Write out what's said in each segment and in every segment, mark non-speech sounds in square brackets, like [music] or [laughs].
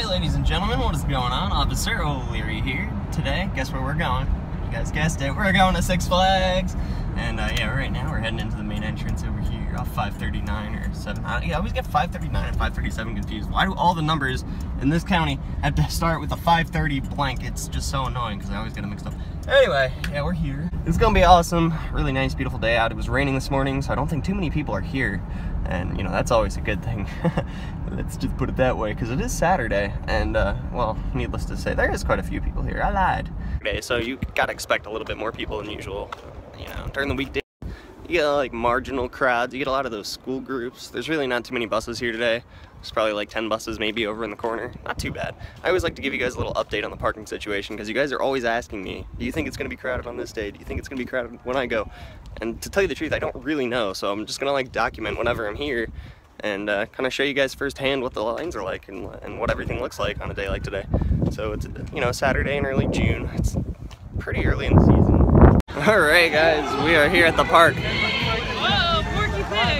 Alright, ladies and gentlemen, what is going on? Officer O'Leary here. Today, guess where we're going? You guys guessed it, we're going to Six Flags. And uh, yeah, right now we're heading into the main entrance over here off 539 or 7. I, yeah, I always get 539 and 537 confused. Why do all the numbers in this county have to start with a 530 blank? It's just so annoying because I always get them mixed up. Anyway, yeah, we're here. It's gonna be awesome. Really nice, beautiful day out. It was raining this morning, so I don't think too many people are here. And, you know, that's always a good thing. [laughs] Let's just put it that way, because it is Saturday. And, uh, well, needless to say, there is quite a few people here. I lied. Okay, so you gotta expect a little bit more people than usual, you know, during the weekday. You get like marginal crowds, you get a lot of those school groups. There's really not too many buses here today. There's probably like 10 buses maybe over in the corner. Not too bad. I always like to give you guys a little update on the parking situation because you guys are always asking me, do you think it's going to be crowded on this day? Do you think it's going to be crowded when I go? And to tell you the truth, I don't really know. So I'm just going to like document whenever I'm here and uh, kind of show you guys firsthand what the lines are like and, and what everything looks like on a day like today. So it's, you know, Saturday in early June. It's pretty early in the season. [laughs] All right, guys, we are here at the park.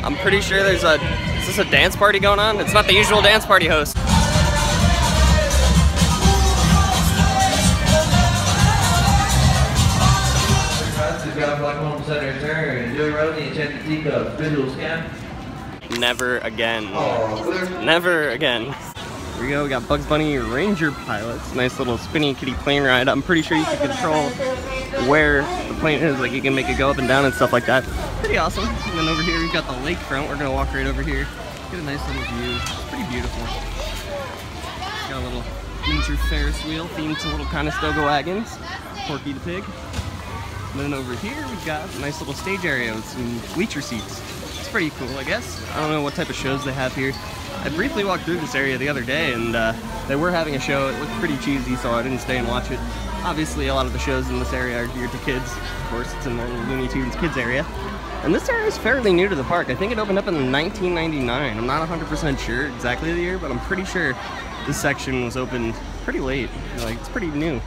I'm pretty sure there's a, is this a dance party going on? It's not the usual dance party host. Never again. Never again. Here we go, we got Bugs Bunny Ranger Pilots. Nice little spinny kitty plane ride. I'm pretty sure you can control where the plane is, like you can make it go up and down and stuff like that. Pretty awesome. And then over here we've got the lakefront. We're gonna walk right over here. Get a nice little view. It's pretty beautiful. Got a little miniature Ferris wheel themed to little Conestoga wagons. Porky the pig. And then over here we've got a nice little stage area with some bleacher seats. It's pretty cool, I guess. I don't know what type of shows they have here. I briefly walked through this area the other day and uh, they were having a show. It looked pretty cheesy, so I didn't stay and watch it. Obviously, a lot of the shows in this area are geared to kids. Of course, it's in the Looney Tunes kids area. And this area is fairly new to the park. I think it opened up in 1999. I'm not 100% sure exactly the year, but I'm pretty sure this section was opened pretty late. Like, it's pretty new.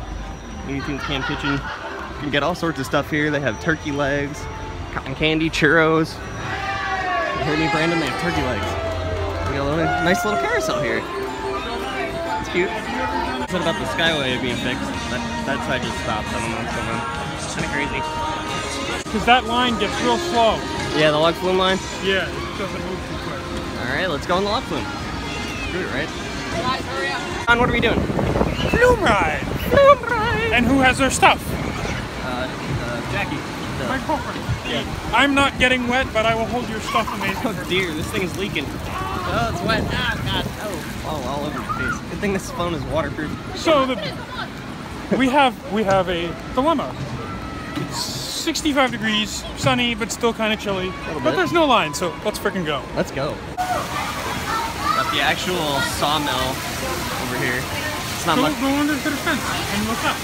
Looney Tunes Camp Kitchen. You can get all sorts of stuff here. They have turkey legs, cotton candy, churros. You heard me, Brandon? They have turkey legs. We got a little, nice little carousel here. It's cute. What about the Skyway being fixed? That, that side just stopped. I don't know what's going on. It's kind of crazy. Because that line gets real slow. Yeah, the log flume line. Yeah, it doesn't move too quick. All right, let's go on the log flume. Do it, right? On, what are we doing? Flume ride! Flume ride! And who has their stuff? Uh, uh, Jackie. The- My girlfriend. I'm not getting wet, but I will hold your stuff amazing. Oh dear, this thing is leaking. Oh, it's wet. Ah, God. Oh, all, all over your face. Good thing this phone is waterproof. So the we have we have a dilemma. It's 65 degrees, sunny, but still kind of chilly. But there's no line, so let's freaking go. Let's go. Got the actual sawmill over here. It's not Go, much. go under the fence and look up.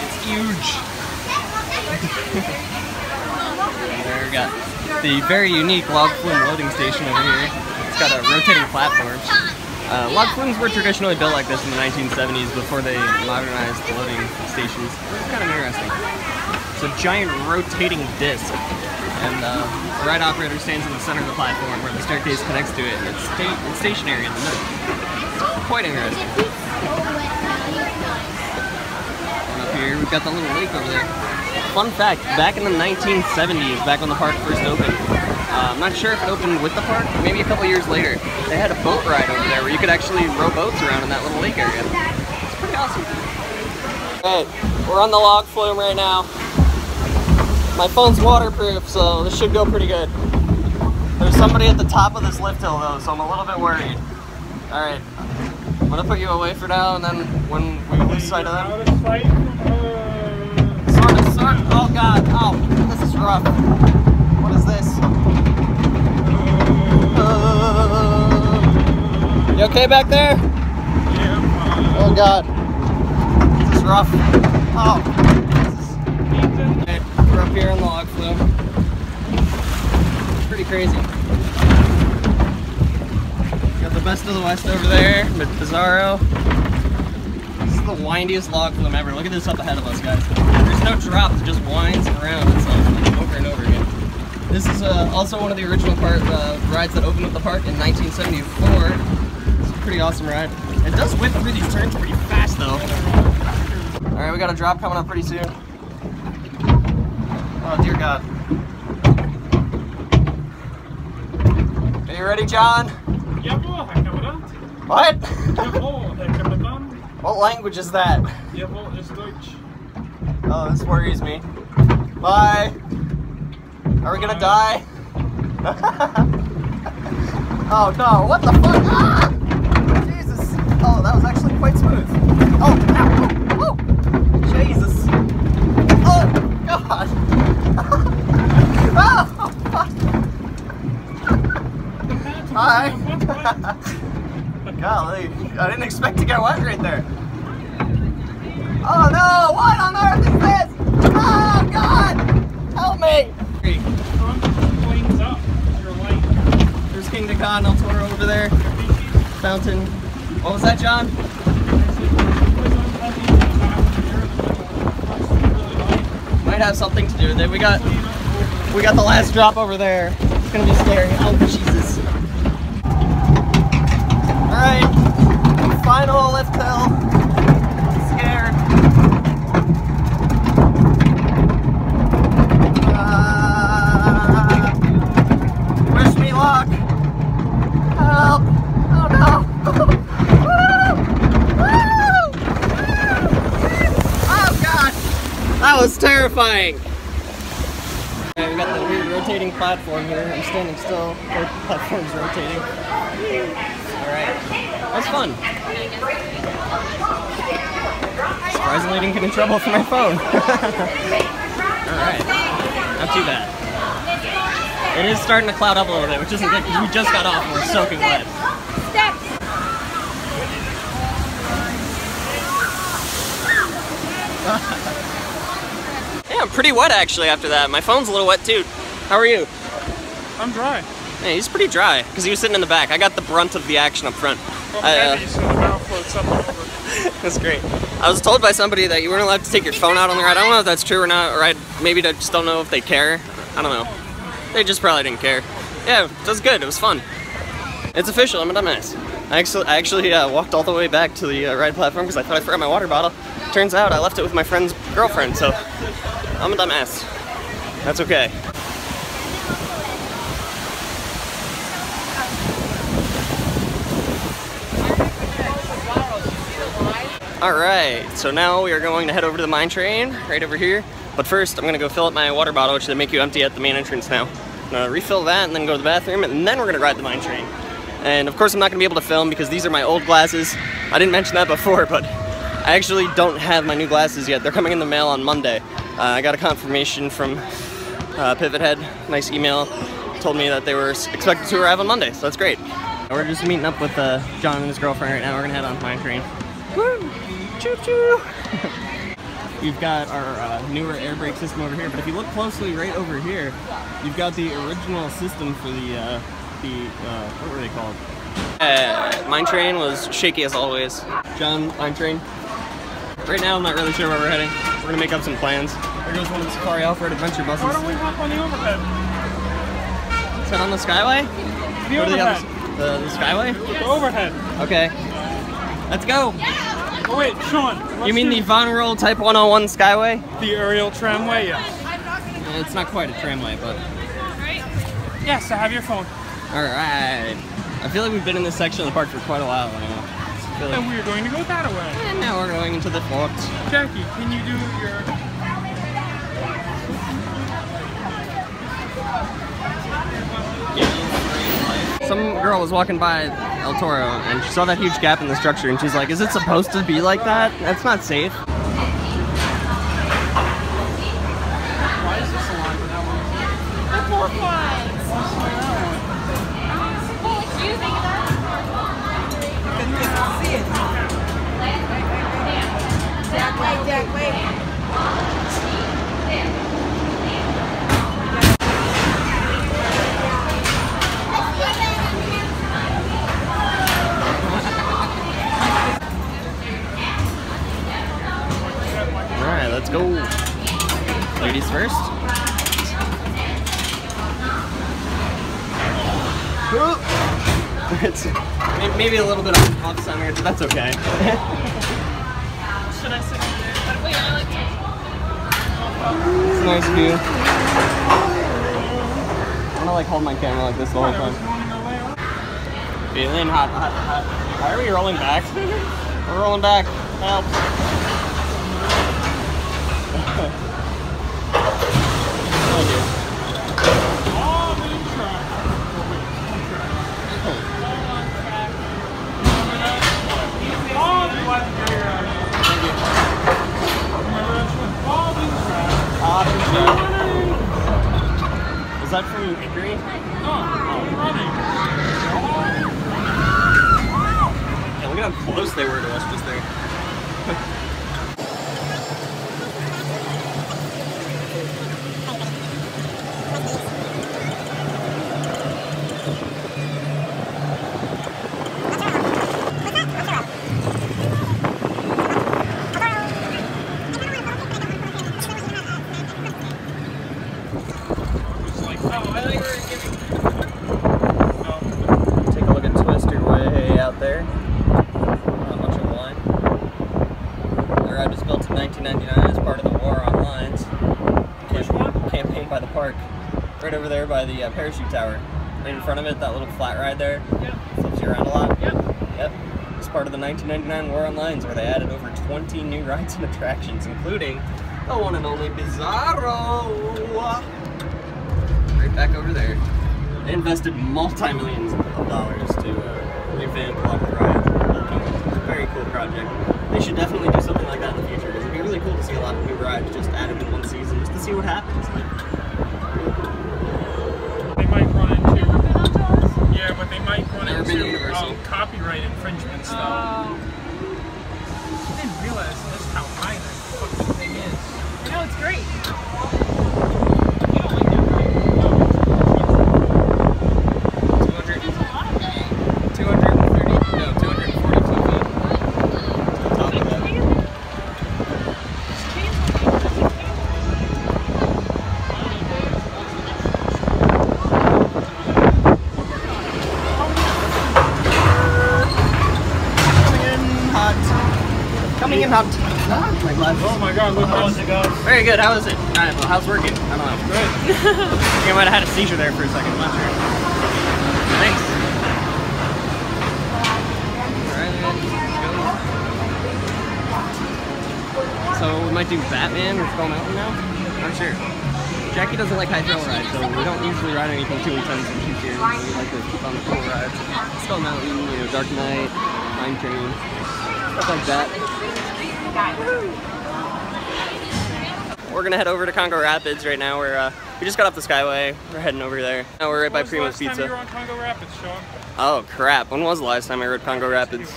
It's huge. [laughs] there we got the very unique log flume loading station over here. It's got a rotating platform. Uh, log flumes were traditionally built like this in the 1970s before they modernized the loading stations. It's kind of interesting. It's a giant rotating disc, and uh, the ride operator stands in the center of the platform where the staircase connects to it, and it's, sta- it's stationary in the middle. Quite interesting. And up here, we've got the little lake over there. Fun fact, back in the 1970s, back when the park first opened, uh, I'm not sure if it opened with the park, maybe a couple years later, they had a boat ride over there where you could actually row boats around in that little lake area. It's pretty awesome. Alright, we're on the log flume right now. My phone's waterproof, so this should go pretty good. There's somebody at the top of this lift hill though, so I'm a little bit worried. Alright, I'm gonna put you away for now, and then when we lose sight of them, Out of sight from her. Sort of, sort Oh god, oh, this is rough. What is this? Uh, you okay back there? Yeah, Oh god. This is rough. Oh. This is... Okay, we're up here on the log flume. Pretty crazy. Got the best of the west over there, with Bizarro. The windiest log flume ever. Look at this up ahead of us, guys. There's no drop, it just winds around itself over and over again. This is uh, also one of the original part, uh, rides that opened up the park in 1974. It's a pretty awesome ride. It does whip through these turns pretty fast though. Alright, we got a drop coming up pretty soon. Oh dear god. Are you ready, John? Herr Kamerad. What? Jawohl, Herr Kapitän. what language is that? Jawohl, ist Deutsch. Oh, this worries me. Bye. Are we gonna die? [laughs] oh no, what the fuck? Ah! Jesus. Oh, that was actually quite smooth. Oh, ow, oh, oh. Jesus. Oh, God. [laughs] oh, fuck. Hi. [laughs] Golly, I didn't expect to get wet right there. Oh no, what on earth is this? Oh God! Help me! There's Kingda Ka and El Toro over there. Fountain. What was that, John? Might have something to do with it. We got we got the last drop over there. It's gonna be scary. Oh. Alright. Final lift hill. Scared. Uh, wish me luck. Help! Oh no! [laughs] Oh! That was terrifying! Okay, we got the weird rotating platform here. I'm standing still. The platform's rotating. Was fun. Surprisingly didn't get in trouble for my phone. [laughs] Alright. Not too bad. It is starting to cloud up a little bit, which isn't good because we just got off and we're soaking wet. [laughs] Yeah, I'm pretty wet actually after that. My phone's a little wet too. How are you? I'm dry. Hey, he's pretty dry because he was sitting in the back. I got the brunt of the action up front. I, uh, heavy, so the bow floats up and over. That's great. I was told by somebody that you weren't allowed to take your phone out on the ride. I don't know if that's true or not, or I maybe I just don't know if they care. I don't know. They just probably didn't care. Yeah, it was good. It was fun. It's official. I'm a dumbass. I actually, I actually uh, walked all the way back to the uh, ride platform because I thought I forgot my water bottle. Turns out I left it with my friend's girlfriend, so I'm a dumbass. That's okay. All right, so now we are going to head over to the mine train right over here. But first, I'm gonna go fill up my water bottle, which they make you empty at the main entrance now. I'm gonna refill that and then go to the bathroom, and then we're gonna ride the mine train. And of course, I'm not gonna be able to film because these are my old glasses. I didn't mention that before, [laughs] but I actually don't have my new glasses yet. They're coming in the mail on Monday. Uh, I got a confirmation from uh, Pivothead, nice email, told me that they were expected to arrive on Monday, so that's great. We're just meeting up with uh, John and his girlfriend right now. We're gonna head on mine train. Woo! Choo choo! [laughs] We've got our uh, newer air brake system over here, but if you look closely right over here, you've got the original system for the, uh, the, uh, what were they called? Uh, mine train was shaky as always. John, mine train. Right now, I'm not really sure where we're heading. We're gonna make up some plans. There goes one of the Safari Off Road Adventure buses. Why don't we hop on the overhead? Let's head on the Skyway? The Go the, other, the, the Skyway? The overhead. Okay. Let's go. Oh wait, Sean. You mean the Von Roll Type 101 Skyway? the aerial tramway? Yes. It's not quite a tramway, but. Yes, I have your phone. Alright. I feel like we've been in this section of the park for quite a while now. Feel And we're going to go that way. and now we're going into the fort. Jackie, can you do your? Some girl was walking by El Toro and she saw that huge gap in the structure and she's like, is it supposed to be like that? That's not safe. Why is this that one? Jack, wait, wait. Alright, let's go. Ladies first. It's [laughs] maybe a little bit off, off center, but that's okay. Should I sit there? Wait, I like It's a nice view. I'm gonna like hold my camera like this the whole time. Feeling hot, hot, hot. Why are we rolling back? We're rolling back. Help. Is that from Hickory? Yeah, look at how close they were to us just there. Take a look at Twister way out there. Not much of a line. The ride was built in 1999 as part of the War on Lines. Which one? Campaign by the park. Right over there by the uh, parachute tower. Right in front of it, that little flat ride there. Yep. Flips you around a lot. Yep. Yep. It's part of the 1999 War on Lines where they added over 20 new rides and attractions, including the one and only Bizarro. Right back over there. They invested multi-millions of dollars to uh, revamp a lot of the rides. It's a very cool project. They should definitely do something like that in the future because it'd be really cool to see a lot of new rides just added in one season just to see what happens. They might run into. Yeah, but they might run Never into um, copyright infringement stuff. I didn't realize just how high that fucking thing is. No, it's great. 200, 230, no, 242 feet. To the top of that. Coming in hot. Coming in hot. Ah, my glasses. Oh my god, look how it goes. Very good. How is it? All right, well, how's working? I don't know. Good. I think I might have had a seizure there for a second. I'm not sure. Thanks. All right, man. Let's go. So we might do Batman or Skull Mountain now. Not sure. Jackie doesn't like high thrill rides, so we don't usually ride anything too intense when she's here. We like to keep on the cool rides. Skull Mountain, you know, Dark Knight, Mine Train, stuff like that. We're gonna head over to Congo Rapids right now. We're uh, we just got off the Skyway. We're heading over there. Now we're right by When the Primo's last time Pizza. you were on Congo Rapids, Sean? Oh crap! When was the last time I rode Congo Rapids?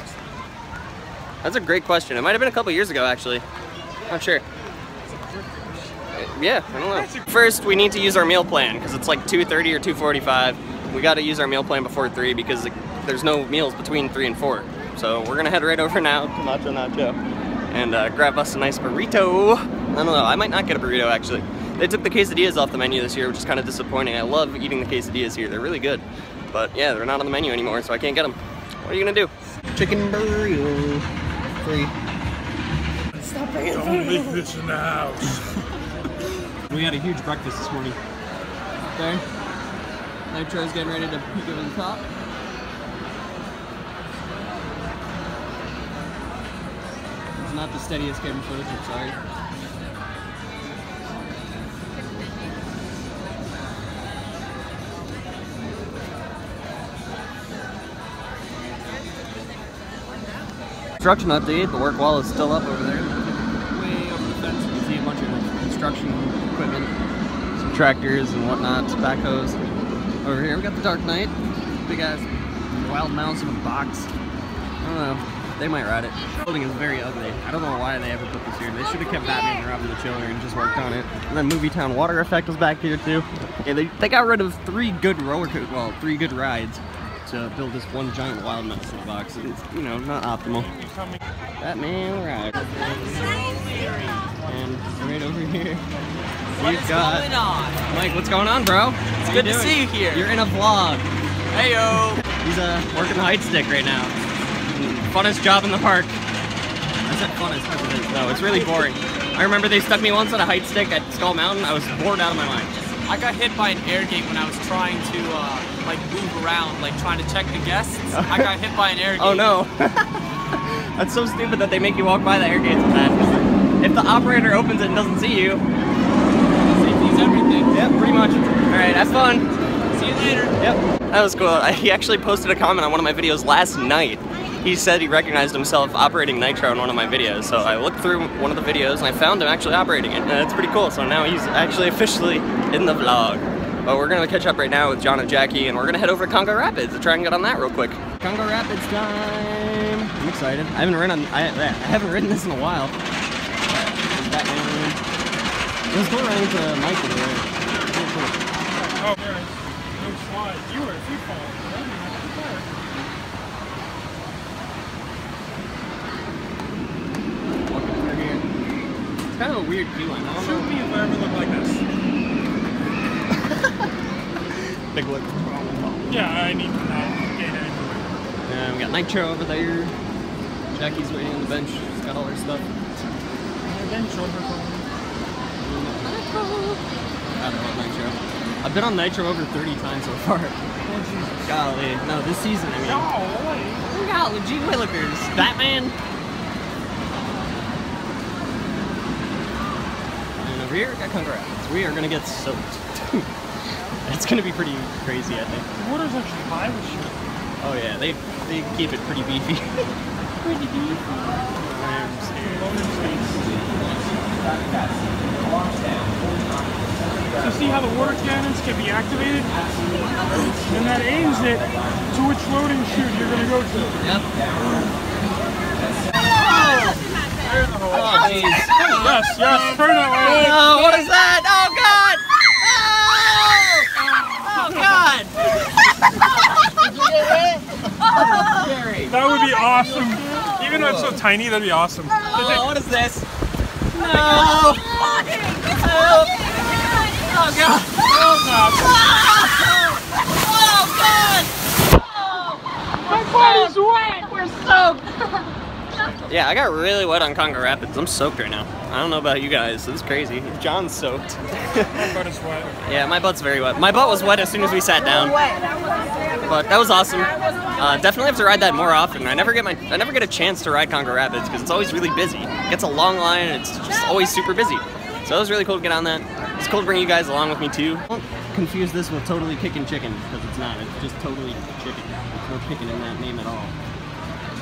That's a great question. It might have been a couple years ago, actually. Not sure. Yeah, I don't know. First, we need to use our meal plan because it's like 2:30 or 2:45. We got to use our meal plan before three because there's no meals between three and four. So we're gonna head right over now to Macho Nacho and uh, grab us a nice burrito. I don't know. I might not get a burrito actually. They took the quesadillas off the menu this year, which is kind of disappointing. I love eating the quesadillas here. They're really good. But yeah, they're not on the menu anymore, so I can't get them. What are you gonna do? Chicken burrito. Free. Don't make this in the house. [laughs] We had a huge breakfast this morning. There. Nitro's getting ready to peek over the top. Not the steadiest camera footage, I'm sorry. Construction update, the work wall is still up over there. Way over the fence, you can see a bunch of construction equipment, some tractors and whatnot, backhoes. Over here we got the Dark Knight, big ass wild mouse in a box. I don't know, they might ride it. The building is very ugly. I don't know why they ever put this here. They should have kept Batman and Robin the Chiller and just worked on it. And then Movie Town Water Effect was back here too. Yeah, they, they got rid of three good roller co- well, three good rides to build this one giant wild mouse in a box. It's, you know, not optimal. Batman ride. And right over here, we've got on? Mike. What's going on, bro? It's good to see you here. You're in a vlog. Hey yo! He's uh, working the height stick right now. Funnest job in the park. I said funnest because it is. No, it's really boring. I remember they stuck me once on a height stick at Skull Mountain. I was bored out of my mind. I got hit by an air gate when I was trying to uh, like move around, like trying to check the guests. I got hit by an air [laughs] gate. Oh no. [laughs] That's so stupid that they make you walk by the air gates with that. If the operator opens it and doesn't see you, Safety's everything. yeah, pretty much. All right, have fun. See you later. Yep. That was cool. I- [laughs] He actually posted a comment on one of my videos last night. He said he recognized himself operating Nitro in one of my videos. So I looked through one of the videos and I found him actually operating it. And it's pretty cool. So now he's actually [laughs] officially in the vlog. But we're gonna catch up right now with John and Jackie and we're gonna head over to Congo Rapids to try and get on that real quick. Congo Rapids time. I'm excited. I haven't ridden on I, I haven't ridden this in a while. There's Batman. It was cool riding to Mike over there. Oh, there. No slide. You were a free fall. Walking through here. It's kind of a weird queue line. I don't Shoot know. me if I ever look like this. [laughs] Big look. Yeah, I need to not get anywhere. Yeah, we got Nitro over there. Jackie's waiting on the bench. She's got all her stuff. And then shoulder for I don't know Nitro. I've been on Nitro over 30 times so far. Oh, Golly. No, this season, I mean. Oh, Golly, gee willikers. Batman. Over here, we got Congo Rapids. We are gonna get soaked. [laughs] it's gonna be pretty crazy, I think. the water's actually high this year. Oh yeah, they they keep it pretty beefy. [laughs] pretty beefy. So see how the water cannons can be activated? And that aims it to which loading chute you're going to go to. Yep. Oh jeez. Yes, yes, turn that way. Oh, what is that? Oh god! Oh, oh god! That would be awesome. Even though it's so tiny, that'd be awesome. Oh, what is this? No! Help! Oh. Oh, oh, oh god! My body's wet. We're soaked! Yeah, I got really wet on Congo Rapids. I'm soaked right now. I don't know about you guys. It's crazy. John's soaked. [laughs] My butt is wet. yeah, my butt's very wet. My butt was wet as soon as we sat down. But that was awesome. Uh, definitely have to ride that more often. I never get my I never get a chance to ride Congo Rapids because it's always really busy. It gets a long line and it's just always super busy. So it was really cool to get on that. It's cool to bring you guys along with me too. Don't confuse this with totally kicking chicken because it's not. It's just totally chicken. There's no chicken in that name at all.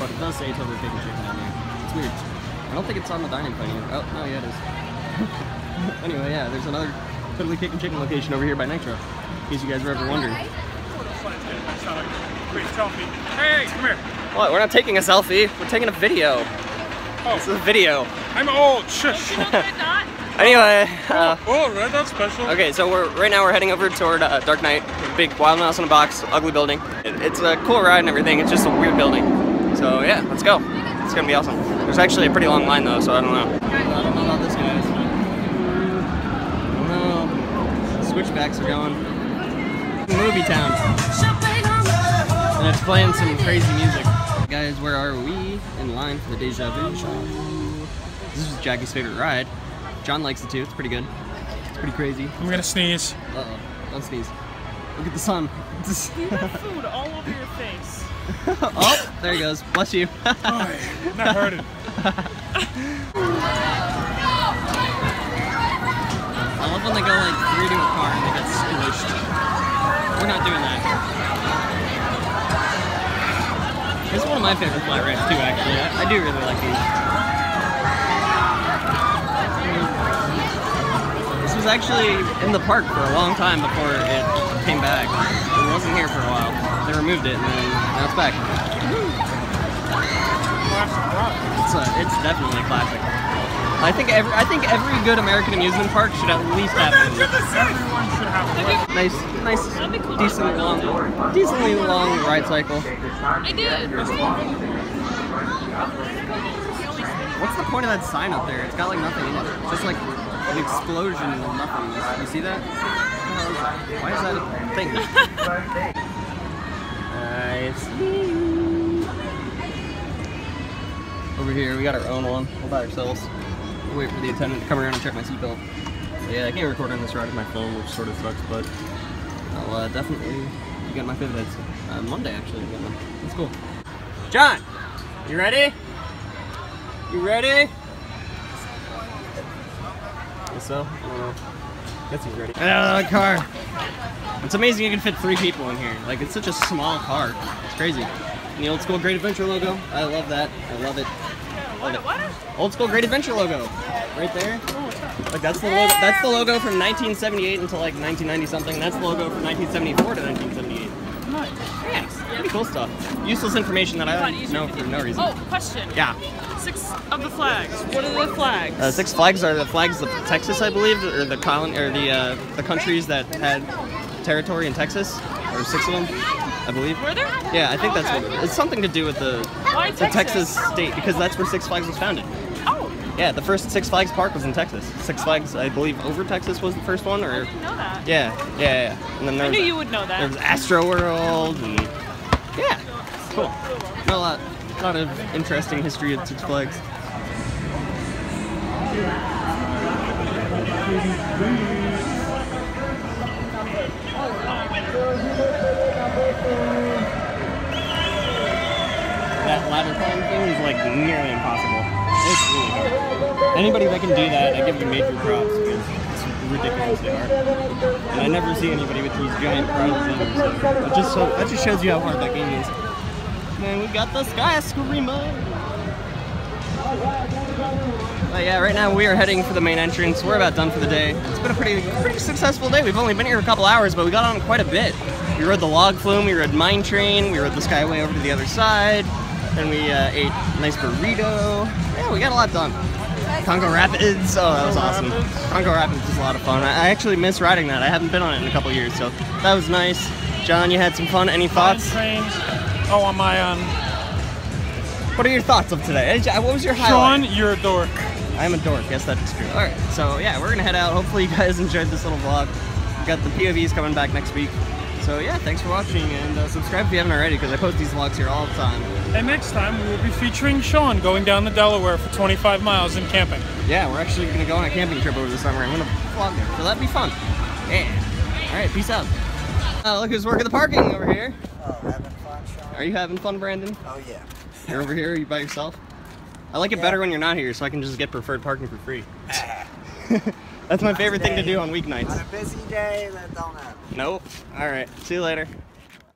But it does say totally kicking chicken on there. It's weird. I don't think it's on the dining plan either. Oh, no, yeah, it is. [laughs] anyway, yeah, there's another totally kicking chicken location over here by Nitro. In case you guys were ever wondering. That's not a great selfie. Hey, come here. What? We're not taking a selfie. We're taking a video. Oh. This is a video. I'm old. Shush. You I thought? [laughs] Anyway, uh, Oh, red dot special. okay, so we're right now we're heading over toward uh, Dark Knight, big Wild Mouse in a box, ugly building. It, it's a cool ride and everything. It's just a weird building. So yeah, let's go. It's gonna be awesome. There's actually a pretty long line though, so I don't know. I don't know about this, guys. I don't know. Switchbacks are going. Movie town. And it's playing some crazy music. Guys, where are we? In line for the Deja Vu show. This is Jackie's favorite ride. John likes it too. It's pretty good. It's pretty crazy. I'm gonna sneeze. Uh oh. Don't sneeze. Look at the sun. Food all over your face. [laughs] oh, there he goes. Bless you. That hurted. [laughs] I love when they go like three to a car and they get squished. We're not doing that. This is one of my favorite flat rides too, actually. I, I do really like these. This was actually in the park for a long time before it came back. It wasn't here for a while. They removed it and then now it's back. It's a, it's definitely a classic. I think every I think every good American amusement park should at least have one. Everyone should have one. Nice, nice, decent long, decently long ride cycle. I did. What's the point of that sign up there? It's got like nothing in it. It's just like an explosion of nothingness. You see that? What the hell is that? Why is that a thing? [laughs] Over here, we got our own one all by ourselves. We'll wait for the attendant to come around and check my seatbelt. yeah, I can't record on this ride with my phone, which sort of sucks, but I'll uh, definitely get my Fitbits. Uh, Monday, actually, one. That's cool. John, you ready? You ready? Guess so? I don't know. He's ready. Get out of the car! It's amazing you can fit three people in here. Like, it's such a small car. It's crazy. And the old school Great Adventure logo. I love that. I love it. Love it. What? Old school Great Adventure logo. Right there. Like that's the logo that's the logo from 1978 until like 1990 something. That's the logo from 1974 to 1978. Nice. Pretty cool stuff. Useless information that I don't know for no reason. Oh, question. Yeah. Six of the flags. What are the flags? Uh, Six Flags are the flags of Texas, I believe, or the colony, or the uh, the countries that had territory in Texas, or six of them, I believe. Were there? Yeah, I think that's Okay. what it is. It's something to do with the Why the Texas? Texas state because that's where Six Flags was founded. Oh, Yeah, the first Six Flags park was in Texas. Six Flags, I believe, over Texas was the first one, or I didn't know that. yeah, yeah, yeah. And then there I was, knew you would know there that. was Astro World, and yeah, cool. Not a lot, lot of interesting history at Six Flags. That ladder climb thing is like nearly impossible. It's really hard. Anybody that can do that, I give them major props because it's ridiculously hard. And I never see anybody with these giant crowds either. So that just so, that just shows you how hard that game is. Man, we got the Sky Screamer. But yeah, right now we are heading for the main entrance. We're about done for the day. It's been a pretty pretty successful day. We've only been here a couple hours, but we got on quite a bit. We rode the log flume, we rode mine train, we rode the Skyway over to the other side, then we uh, ate a nice burrito. Yeah, we got a lot done. Congo Rapids, oh that was awesome. Congo Rapids was a lot of fun. I I actually miss riding that. I haven't been on it in a couple years, so that was nice. John, you had some fun. Any thoughts? Train. Oh, on my um. What are your thoughts of today? What was your highlight? Sean, you're a dork. I'm a dork. Yes, that is true. All right, so yeah, we're gonna head out. Hopefully, you guys [laughs] enjoyed this little vlog. We got the POVs coming back next week. So yeah, thanks for watching and uh, subscribe if you haven't already because I post these vlogs here all the time. And next time we will be featuring Sean going down the Delaware for 25 miles and camping. Yeah, we're actually gonna go on a camping trip over the summer. I'm gonna vlog there, so that'd be fun. Yeah. All right, peace out. Uh, look who's working the parking over here. Oh, having fun, Sean? Are you having fun, Brandon? Oh, yeah. You're over here. Are you by yourself? I like it Yeah. better when you're not here, so I can just get preferred parking for free. [laughs] [laughs] That's my favorite thing to do on weeknights. On a busy day, that don't happen. Nope. All right. See you later.